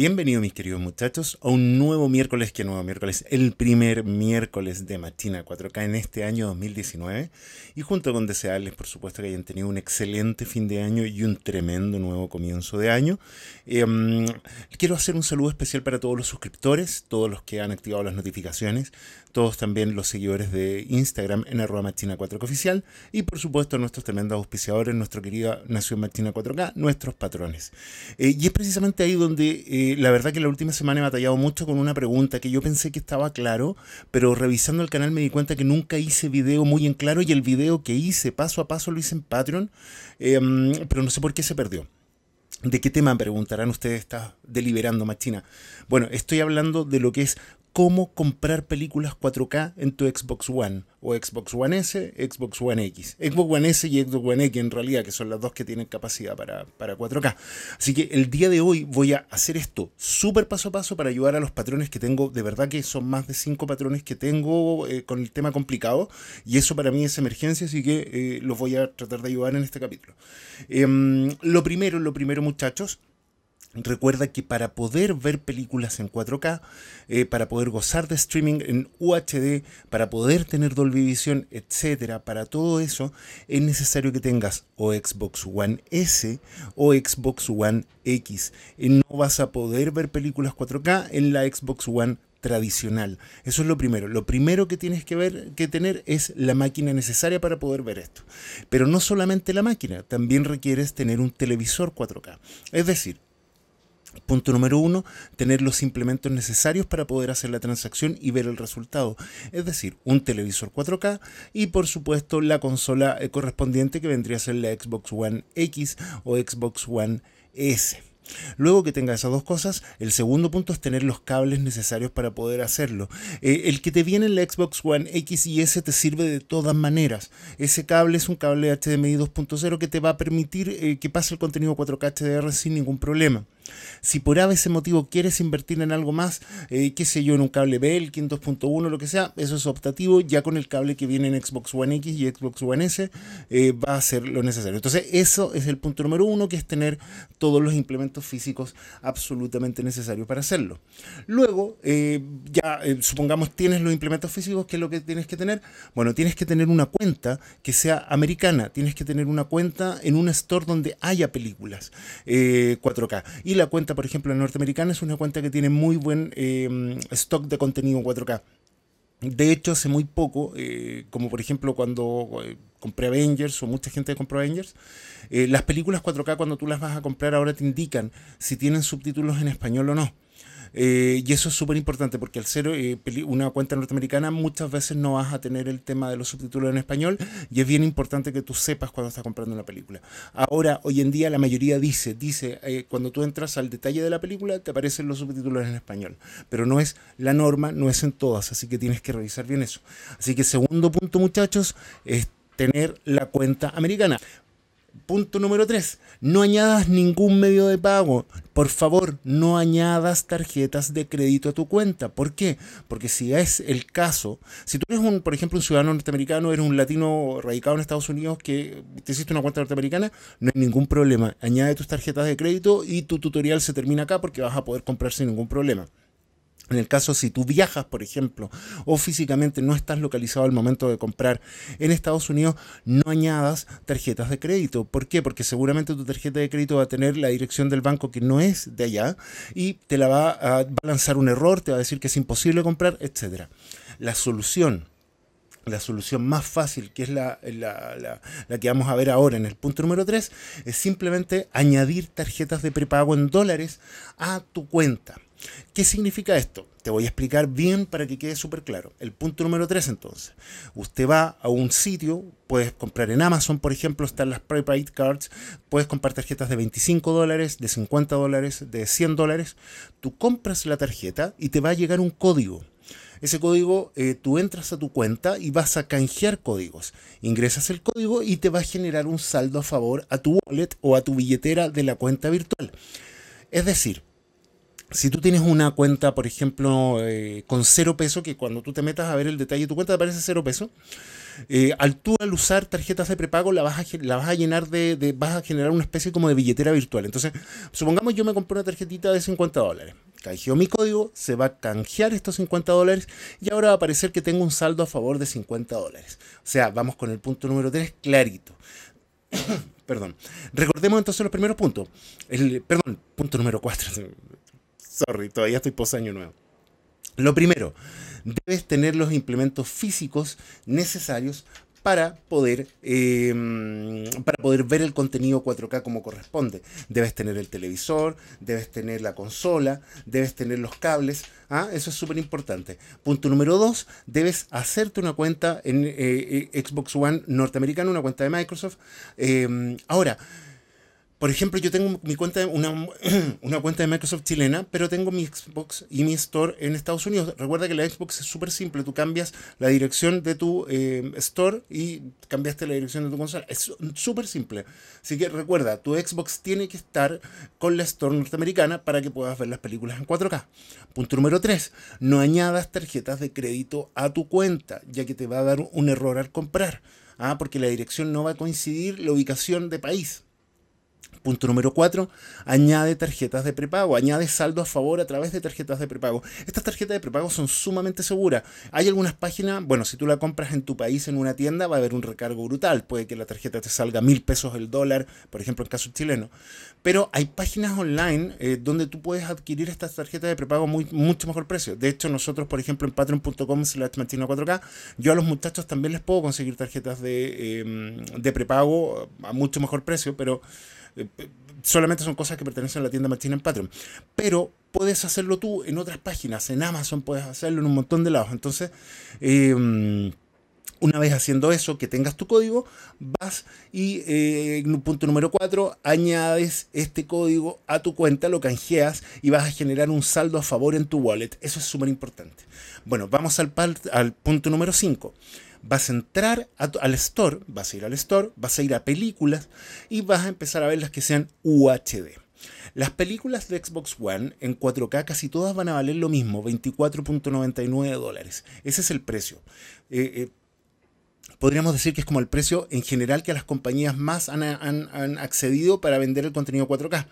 Bienvenidos mis queridos muchachos a un nuevo miércoles, que nuevo miércoles, el primer miércoles de Machina 4K en este año 2019 y junto con desearles por supuesto que hayan tenido un excelente fin de año y un tremendo nuevo comienzo de año. Em, quiero hacer un saludo especial para todos los suscriptores, todos los que han activado las notificaciones, todos también los seguidores de Instagram en arroba machina 4K oficial y por supuesto nuestros tremendos auspiciadores, nuestra querida Nación Machina 4K, nuestros patrones. Eh, y es precisamente ahí donde eh, la verdad que la última semana he batallado mucho con una pregunta que yo pensé que estaba claro, pero revisando el canal me di cuenta que nunca hice video muy en claro y el video que hice paso a paso lo hice en Patreon, em, pero no sé por qué se perdió. ¿De qué tema preguntarán ustedes? Está deliberando Machina. Bueno, estoy hablando de lo que es cómo comprar películas 4K en tu Xbox One o Xbox One S, Xbox One X. Xbox One S y Xbox One X en realidad, que son las dos que tienen capacidad para, 4K. Así que el día de hoy voy a hacer esto súper paso a paso para ayudar a los patrones que tengo. De verdad que son más de cinco patrones que tengo eh, con el tema complicado y eso para mí es emergencia, así que eh, los voy a tratar de ayudar en este capítulo. Em, lo primero, lo primero muchachos, Recuerda que para poder ver películas en 4K, eh, para poder gozar de streaming en UHD, para poder tener Dolby Vision, etcétera, para todo eso es necesario que tengas o Xbox One S o Xbox One X. No vas a poder ver películas 4K en la Xbox One tradicional. Eso es lo primero. Lo primero que tienes que ver, que tener es la máquina necesaria para poder ver esto. Pero no solamente la máquina, también requieres tener un televisor 4K. Es decir, Punto número uno, tener los implementos necesarios para poder hacer la transacción y ver el resultado. Es decir, un televisor 4K y por supuesto la consola eh, correspondiente que vendría a ser la Xbox One X o Xbox One S. Luego que tenga esas dos cosas, el segundo punto es tener los cables necesarios para poder hacerlo. Eh, el que te viene en la Xbox One X y S te sirve de todas maneras. Ese cable es un cable HDMI 2.0 que te va a permitir eh, que pase el contenido 4K HDR sin ningún problema. Si por ese motivo quieres invertir en algo más, eh, qué sé yo, en un cable Belkin 2.1, lo que sea, eso es optativo. Ya con el cable que viene en Xbox One X y Xbox One S eh, va a ser lo necesario. Entonces, eso es el punto número uno, que es tener todos los implementos físicos absolutamente necesarios para hacerlo. Luego, eh, ya supongamos tienes los implementos físicos, ¿qué es lo que tienes que tener? Bueno, tienes que tener una cuenta que sea americana, tienes que tener una cuenta en un store donde haya películas 4K. Y la cuenta, por ejemplo, norteamericana es una cuenta que tiene muy buen em, stock de contenido 4K. De hecho, hace muy poco, eh, como por ejemplo cuando eh, compré Avengers o mucha gente compró Avengers, eh, las películas 4K cuando tú las vas a comprar ahora te indican si tienen subtítulos en español o no. Eh, y eso es súper importante porque al ser eh, una cuenta norteamericana muchas veces no vas a tener el tema de los subtítulos en español y es bien importante que tú sepas cuando estás comprando una película. Ahora, hoy en día la mayoría dice, dice, eh, cuando tú entras al detalle de la película te aparecen los subtítulos en español, pero no es la norma, no es en todas, así que tienes que revisar bien eso. Así que segundo punto muchachos es tener la cuenta americana. Punto número 3. No añadas ningún medio de pago. Por favor, no añadas tarjetas de crédito a tu cuenta. ¿Por qué? Porque si es el caso, si tú eres un, por ejemplo, un ciudadano norteamericano, eres un latino radicado en Estados Unidos que te hiciste una cuenta norteamericana, no hay ningún problema. Añade tus tarjetas de crédito y tu tutorial se termina acá porque vas a poder comprar sin ningún problema. En el caso si tú viajas, por ejemplo, o físicamente no estás localizado al momento de comprar en Estados Unidos, no añadas tarjetas de crédito. ¿Por qué? Porque seguramente tu tarjeta de crédito va a tener la dirección del banco que no es de allá y te la va a, lanzar un error, te va a decir que es imposible comprar, etc. La solución la solución más fácil, que es la, la, que vamos a ver ahora en el punto número 3, es simplemente añadir tarjetas de prepago en dólares a tu cuenta. ¿Qué significa esto? Te voy a explicar bien para que quede súper claro. El punto número 3 entonces. Usted va a un sitio, puedes comprar en Amazon, por ejemplo, están las prepaid cards, puedes comprar tarjetas de 25 dólares, de 50 dólares, de 100 dólares. Tú compras la tarjeta y te va a llegar un código. Ese código, eh, tú entras a tu cuenta y vas a canjear códigos. Ingresas el código y te va a generar un saldo a favor a tu wallet o a tu billetera de la cuenta virtual. Es decir, si tú tienes una cuenta, por ejemplo, eh, con cero peso, que cuando tú te metas a ver el detalle de tu cuenta te aparece cero peso, eh, al tú al usar tarjetas de prepago la vas a, llenar de, vas a generar una especie como de billetera virtual. Entonces, supongamos yo me compré una tarjetita de 50 dólares. Canjeo mi código, se va a canjear estos 50 dólares y ahora va a aparecer que tengo un saldo a favor de 50 dólares. O sea, vamos con el punto número 3 clarito. perdón. Recordemos entonces los primeros puntos. El, perdón, punto número 4. Sorry, todavía estoy post año nuevo. Lo primero, debes tener los implementos físicos necesarios para poder, em, para poder ver el contenido 4K como corresponde. Debes tener el televisor, debes tener la consola, debes tener los cables. ¿ah? Eso es súper importante. Punto número dos, debes hacerte una cuenta en eh, eh, Xbox One norteamericano, una cuenta de Microsoft. Em, ahora, por ejemplo, yo tengo mi cuenta, una, una cuenta de Microsoft chilena, pero tengo mi Xbox y mi Store en Estados Unidos. Recuerda que la Xbox es súper simple. Tú cambias la dirección de tu eh, Store y cambiaste la dirección de tu consola. Es súper simple. Así que recuerda, tu Xbox tiene que estar con la Store norteamericana para que puedas ver las películas en 4K. Punto número 3. No añadas tarjetas de crédito a tu cuenta, ya que te va a dar un error al comprar. Ah, porque la dirección no va a coincidir la ubicación de país. Punto número 4, añade tarjetas de prepago, añade saldo a favor a través de tarjetas de prepago. Estas tarjetas de prepago son sumamente seguras. Hay algunas páginas, bueno, si tú la compras en tu país en una tienda va a haber un recargo brutal, puede que la tarjeta te salga mil pesos el dólar, por ejemplo en caso chileno. Pero hay páginas online eh, donde tú puedes adquirir estas tarjetas de prepago muy, mucho mejor precio. De hecho, nosotros, por ejemplo, en patreon.com slash 4K, yo a los muchachos también les puedo conseguir tarjetas de, em, de prepago a mucho mejor precio, pero solamente son cosas que pertenecen a la tienda Machina en Patreon. Pero puedes hacerlo tú en otras páginas, en Amazon puedes hacerlo en un montón de lados. Entonces, em, una vez haciendo eso, que tengas tu código, vas y eh, punto número 4, añades este código a tu cuenta, lo canjeas y vas a generar un saldo a favor en tu wallet. Eso es súper importante. Bueno, vamos al, al punto número 5 vas a entrar al store, vas a ir al store, vas a ir a películas y vas a empezar a ver las que sean UHD. Las películas de Xbox One en 4K casi todas van a valer lo mismo, 24.99 dólares. Ese es el precio. Eh, eh, podríamos decir que es como el precio en general que las compañías más han, han accedido para vender el contenido 4K.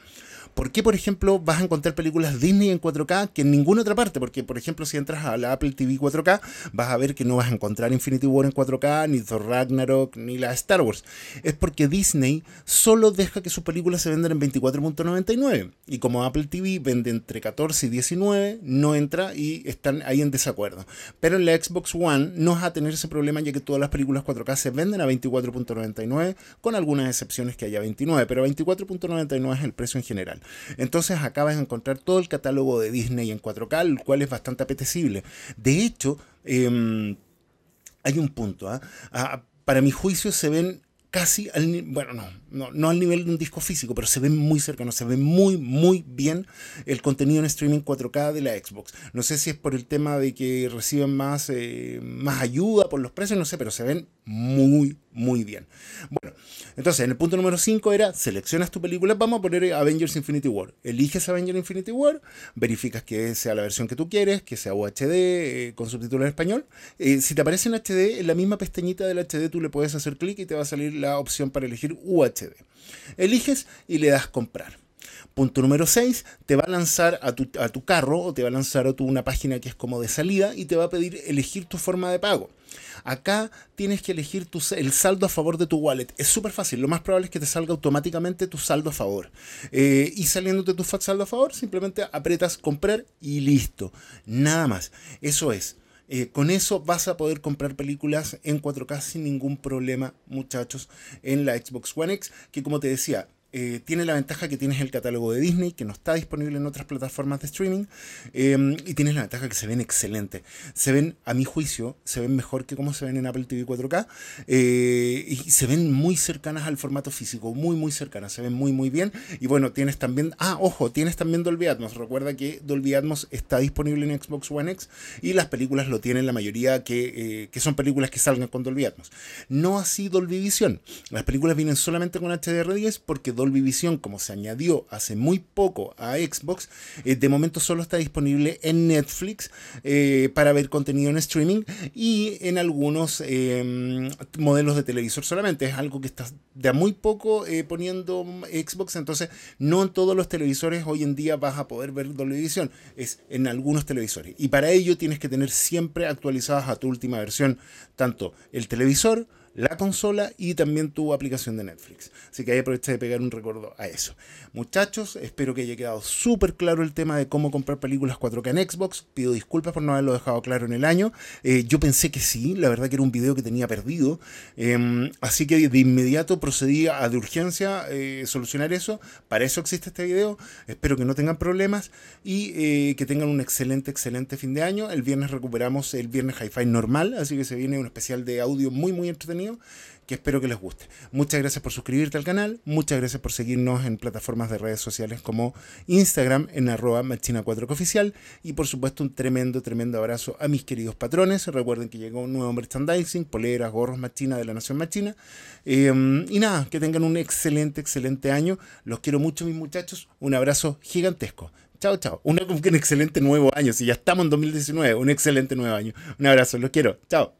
¿Por qué, por ejemplo, vas a encontrar películas Disney en 4K que en ninguna otra parte? Porque, por ejemplo, si entras a la Apple TV 4K, vas a ver que no vas a encontrar Infinity War en 4K, ni Thor Ragnarok, ni la Star Wars. Es porque Disney solo deja que sus películas se vendan en 24.99. Y como Apple TV vende entre 14 y 19, no entra y están ahí en desacuerdo. Pero en la Xbox One no vas a tener ese problema ya que todas las películas 4K se venden a 24.99, con algunas excepciones que haya 29, pero 24.99 es el precio en general. Entonces acabas de encontrar todo el catálogo de Disney en 4K, el cual es bastante apetecible. De hecho, em, hay un punto. ¿ah? Ah, para mi juicio se ven casi al bueno no, no, no al nivel de un disco físico pero se ven muy cercanos se ve muy muy bien el contenido en streaming 4K de la Xbox no sé si es por el tema de que reciben más eh, más ayuda por los precios no sé pero se ven muy muy bien bueno entonces, en el punto número 5 era, seleccionas tu película, vamos a poner Avengers Infinity War. Eliges Avengers Infinity War, verificas que sea la versión que tú quieres, que sea UHD, eh, con subtítulos en español. Eh, si te aparece en HD, en la misma pestañita del HD tú le puedes hacer clic y te va a salir la opción para elegir UHD. Eliges y le das comprar. Punto número 6, te va a lanzar a tu, a tu, carro o te va a lanzar a tu, una página que es como de salida y te va a pedir elegir tu forma de pago. Acá tienes que elegir tu, el saldo a favor de tu wallet. Es súper fácil. Lo más probable es que te salga automáticamente tu saldo a favor. Eh, y saliéndote tu saldo a favor, simplemente apretas comprar y listo. Nada más. Eso es. Eh, con eso vas a poder comprar películas en 4K sin ningún problema, muchachos, en la Xbox One X, que como te decía, eh, tiene la ventaja que tienes el catálogo de Disney, que no está disponible en otras plataformas de streaming, em, y tienes la ventaja que se ven excelentes. Se ven, a mi juicio, se ven mejor que como se ven en Apple TV 4K, eh, y se ven muy cercanas al formato físico, muy, muy cercanas, se ven muy, muy bien. Y bueno, tienes también, ah, ojo, tienes también Dolby Atmos. Recuerda que Dolby Atmos está disponible en Xbox One X y las películas lo tienen la mayoría que, eh, que son películas que salgan con Dolby Atmos. No así Dolby Vision. Las películas vienen solamente con HDR10 porque Dolby Vision, como se añadió hace muy poco a Xbox, eh, de momento solo está disponible en Netflix eh, para ver contenido en streaming y en algunos em, modelos de televisor solamente. Es algo que está de a muy poco poniendo Xbox, entonces no en todos los televisores hoy en día vas a poder ver Dolby Vision, es en algunos televisores. Y para ello tienes que tener siempre actualizadas a tu última versión tanto el televisor, la consola y también tu aplicación de Netflix. Así que ahí aproveché de pegar un recuerdo a eso. Muchachos, espero que haya quedado súper claro el tema de cómo comprar películas 4K en Xbox. Pido disculpas por no haberlo dejado claro en el año. Eh, yo pensé que sí, la verdad que era un video que tenía perdido. Em, así que de inmediato procedí a de urgencia eh, solucionar eso. Para eso existe este video. Espero que no tengan problemas y eh, que tengan un excelente, excelente fin de año. El viernes recuperamos el viernes Hi-Fi normal, así que se viene un especial de audio muy, muy entretenido que espero que les guste. Muchas gracias por suscribirte al canal, muchas gracias por seguirnos en plataformas de redes sociales como Instagram en arroba machina4 oficial y por supuesto un tremendo, tremendo abrazo a mis queridos patrones. Recuerden que llegó un nuevo merchandising, poleras, gorros machina de la Nación Machina. Em, y nada, que tengan un excelente, excelente año. Los quiero mucho mis muchachos. Un abrazo gigantesco. Chao, chao. un excelente nuevo año. Si ya estamos en 2019, un excelente nuevo año. Un abrazo, los quiero. Chao.